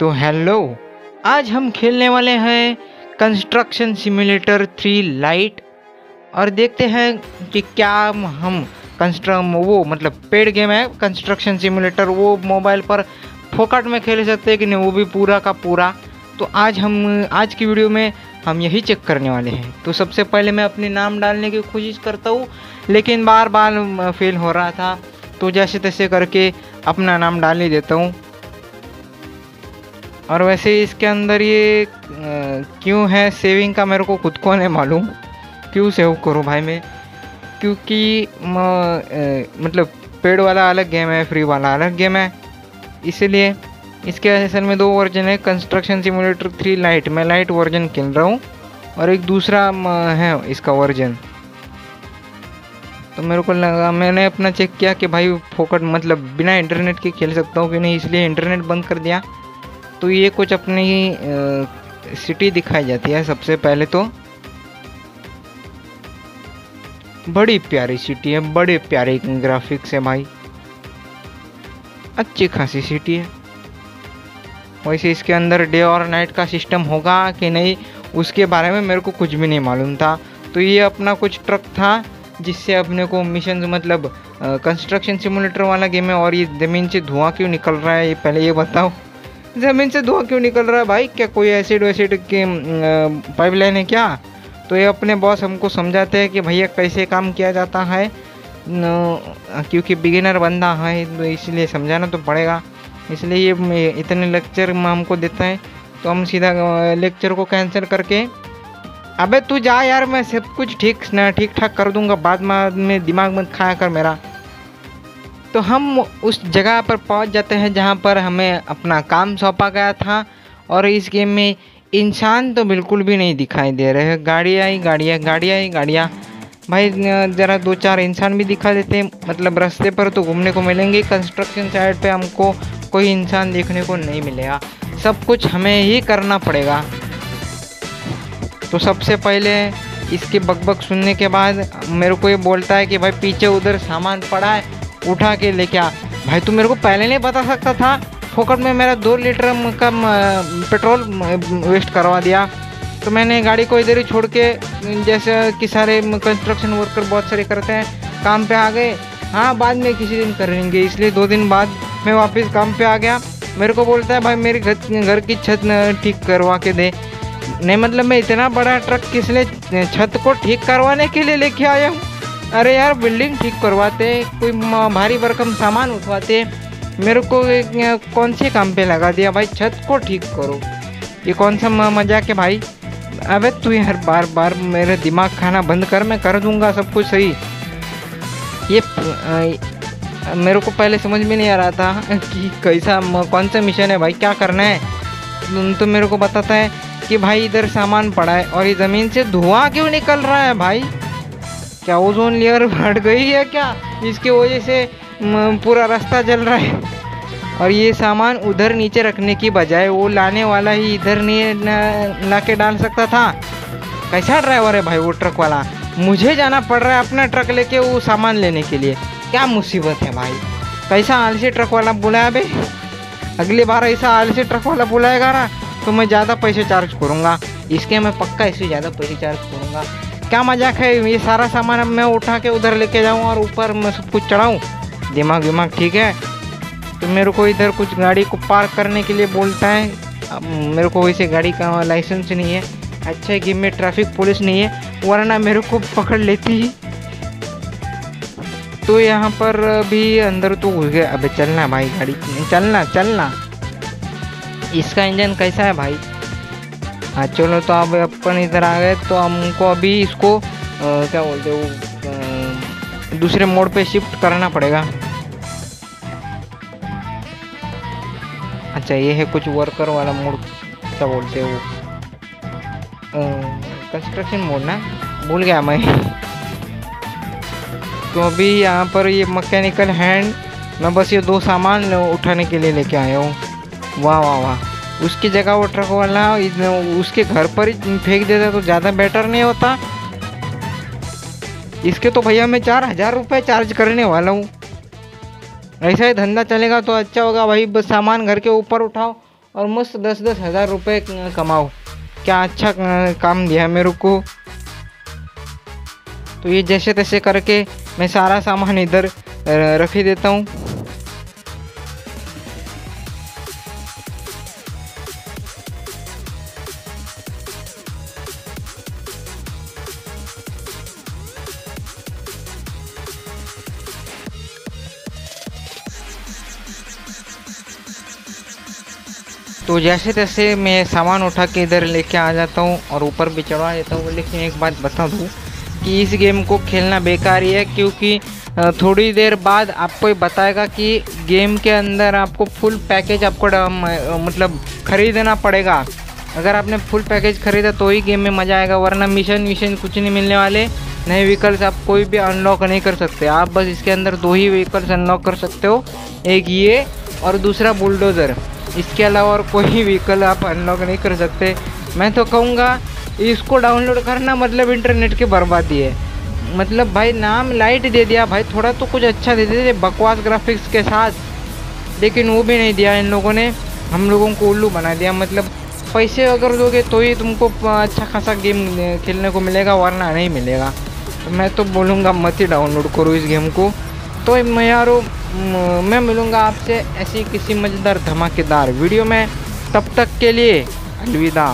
तो हेलो आज हम खेलने वाले हैं कंस्ट्रक्शन सिमुलेटर थ्री लाइट और देखते हैं कि क्या हम कंस्ट्रम वो मतलब पेड गेम है कंस्ट्रक्शन सिमुलेटर वो मोबाइल पर फोकट में खेल सकते हैं कि नहीं, वो भी पूरा का पूरा। तो आज हम, आज की वीडियो में हम यही चेक करने वाले हैं। तो सबसे पहले मैं अपने नाम डालने की कोशिश करता हूँ, लेकिन बार बार फेल हो रहा था तो जैसे तैसे करके अपना नाम डाल ही देता हूँ। और वैसे इसके अंदर ये क्यों है सेविंग का मेरे को खुद को नहीं मालूम। क्यों सेव करूँ भाई मैं? क्योंकि मतलब पेड वाला अलग गेम है फ्री वाला अलग गेम है। इसीलिए, इसके असल में दो वर्जन है कंस्ट्रक्शन सिमुलेटर थ्री लाइट मैं लाइट वर्जन खेल रहा हूँ, और एक दूसरा है इसका वर्जन तो मेरे को लगा, मैंने अपना चेक किया कि भाई फोकट मतलब बिना इंटरनेट के खेल सकता हूँ कि नहीं, इसलिए इंटरनेट बंद कर दिया। तो ये कुछ अपनी अ, सिटी दिखाई जाती है सबसे पहले तो। बड़ी प्यारी सिटी है बड़े प्यारे ग्राफिक्स है भाई। अच्छी खासी सिटी है। वैसे इसके अंदर डे और नाइट का सिस्टम होगा कि नहीं उसके बारे में मेरे को कुछ भी नहीं मालूम था। तो ये अपना कुछ ट्रक था जिससे अपने को मिशन मतलब कंस्ट्रक्शन सिमुलेटर वाला गेम है और ये ज़मीन से धुआँ क्यों निकल रहा है ये पहले ये बताओ। ज़मीन से धुआँ क्यों निकल रहा है भाई? क्या कोई एसिड वैसिड के पाइपलाइन है क्या? तो ये अपने बॉस हमको समझाते हैं कि भैया कैसे काम किया जाता है। क्योंकि बिगिनर बंदा है तो इसलिए समझाना तो पड़ेगा। इसलिए ये इतने लेक्चर में हमको देता है। तो हम सीधा लेक्चर को कैंसिल करके, अबे तू जा यार, मैं सब कुछ ठीक ठीक ठाक कर दूँगा। बाद में दिमाग मत खाया कर मेरा। तो हम उस जगह पर पहुँच जाते हैं जहाँ पर हमें अपना काम सौंपा गया था। और इस गेम में इंसान तो बिल्कुल भी नहीं दिखाई दे रहे हैं। गाड़ियाँ ही गाड़ियाँ गाड़ियाँ ही गाड़ियाँ। भाई जरा दो चार इंसान भी दिखा देते हैं। मतलब रास्ते पर तो घूमने को मिलेंगे कंस्ट्रक्शन साइड पे हमको कोई इंसान देखने को नहीं मिलेगा। सब कुछ हमें ही करना पड़ेगा। तो सबसे पहले इसके बकबक सुनने के बाद मेरे को ये बोलता है कि भाई, पीछे उधर सामान पड़ा है। उठा के लेके आ। भाई, तू मेरे को पहले नहीं बता सकता था, फोकट में मेरा दो लीटर का पेट्रोल वेस्ट करवा दिया। तो मैंने गाड़ी को इधर ही छोड़ के, जैसे कि सारे कंस्ट्रक्शन वर्कर बहुत सारे करते हैं, काम पे आ गए। हाँ बाद में किसी दिन करेंगे, इसलिए दो दिन बाद मैं वापस काम पे आ गया। मेरे को बोलता है, भाई, मेरे घर घर की छत ठीक करवा के दे। नहीं मतलब मैं इतना बड़ा ट्रक किस लिए छत को ठीक करवाने के लिए लेके आया हूँ? अरे यार बिल्डिंग ठीक करवाते, कोई भारी भरकम सामान उठवाते। मेरे को कौन से काम पे लगा दिया भाई? छत को ठीक करो। ये कौन सा मज़ाक है भाई? अबे, तू हर बार बार मेरे दिमाग खाना बंद कर, मैं कर दूँगा सब कुछ सही। ये मेरे को पहले समझ में नहीं आ रहा था कि कैसा कौन सा मिशन है भाई? क्या करना है? तो मेरे को बताता है कि भाई इधर सामान पड़ा है और ये ज़मीन से धुआँ क्यों निकल रहा है भाई? क्या ओजोन लेयर फट गई है क्या? इसके वजह से पूरा रास्ता जल रहा है। और ये सामान उधर नीचे रखने की बजाय वो लाने वाला ही इधर नहीं ला के डाल सकता था। कैसा ड्राइवर है भाई वो ट्रक वाला? मुझे जाना पड़ रहा है अपना ट्रक लेके वो सामान लेने के लिए। क्या मुसीबत है भाई? कैसा आलसी ट्रक वाला बुलाया बे? अगली बार ऐसा आलसी ट्रक वाला बुलाएगा ना तो मैं ज़्यादा पैसे चार्ज करूँगा। इसके मैं पक्का इससे ज़्यादा पैसे चार्ज करूँगा। क्या मज़ाक है? ये सारा सामान अब मैं उठा के उधर लेके जाऊँ और ऊपर मैं सब कुछ चढ़ाऊँ? दिमाग दिमाग ठीक है? तो मेरे को इधर कुछ गाड़ी को पार्क करने के लिए बोलता है। अब मेरे को वैसे गाड़ी का लाइसेंस नहीं है। अच्छा कि में ट्रैफ़िक पुलिस नहीं है, वरना मेरे को पकड़ लेती। तो यहाँ पर भी अंदर तो घुस गया। अबे चलना भाई गाड़ी। चलना चलना। इसका इंजन कैसा है भाई? हाँ चलो तो अब अपन इधर आ गए तो हमको अभी इसको अ, क्या बोलते हो दूसरे मोड पे शिफ्ट करना पड़ेगा। अच्छा ये है कुछ वर्कर वाला मोड क्या बोलते हो कंस्ट्रक्शन मोड ना? भूल गया मैं। तो अभी यहाँ पर ये मैकेनिकल हैंड मैं बस ये दो सामान उठाने के लिए लेके आया हूँ। वाह वाह वाह। उसकी जगह वो ट्रक वाला उसके घर पर ही फेंक देता तो ज़्यादा बेटर नहीं होता। इसके तो भैया मैं चार हज़ार रुपये चार्ज करने वाला हूँ। ऐसा ही धंधा चलेगा तो अच्छा होगा भाई बस सामान घर के ऊपर उठाओ और मस्त दस दस हज़ार रुपये कमाओ। क्या अच्छा काम दिया मेरे को। तो ये जैसे तैसे करके मैं सारा सामान इधर रख ही देता हूँ। तो जैसे तैसे मैं सामान उठा के इधर लेके आ जाता हूँ और ऊपर भी चढ़वा देता हूँ। लेकिन एक बात बता दूँ कि इस गेम को खेलना बेकार ही है क्योंकि थोड़ी देर बाद आपको ही बताएगा कि गेम के अंदर आपको फुल पैकेज आपको मतलब ख़रीदना पड़ेगा। अगर आपने फुल पैकेज ख़रीदा तो ही गेम में मज़ा आएगा, वरना मिशन विशन कुछ नहीं मिलने वाले। नए व्हीकल्स आप कोई भी अनलॉक नहीं कर सकते। आप बस इसके अंदर दो ही व्हीकल्स अनलॉक कर सकते हो, एक ये और दूसरा बुलडोज़र इसके अलावा और कोई व्हीकल आप अनलॉक नहीं कर सकते। मैं तो कहूँगा, इसको डाउनलोड करना मतलब इंटरनेट की बर्बादी है। मतलब भाई, नाम लाइट दे दिया, भाई, थोड़ा तो कुछ अच्छा दे दिया बकवास ग्राफिक्स के साथ। लेकिन वो भी नहीं दिया इन लोगों ने। हम लोगों को उल्लू बना दिया। मतलब पैसे अगर दोगे तो ही तुमको अच्छा खासा गेम खेलने को मिलेगा, वरना नहीं मिलेगा। तो मैं तो बोलूँगा, मत ही डाउनलोड करो इस गेम को। तो मैं यारो मैं मिलूँगा आपसे ऐसी किसी मज़ेदार धमाकेदार वीडियो में। तब तक के लिए अलविदा।